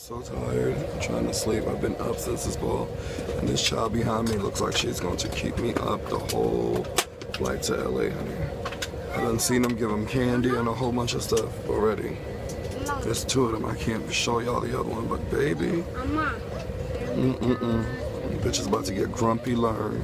So tired, I've been up since this ball. And this child behind me looks like she's going to keep me up the whole flight to LA, honey. I done seen them give them candy and a whole bunch of stuff already. There's two of them. I can't show y'all the other one, but baby, mm-mm-mm. Bitch is about to get grumpy learn.